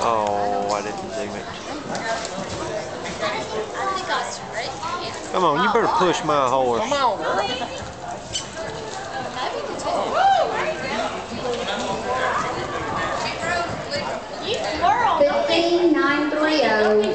Oh, I didn't dig it. Come on, you better push my horse. Come on, girl. Fifteen nine three zero.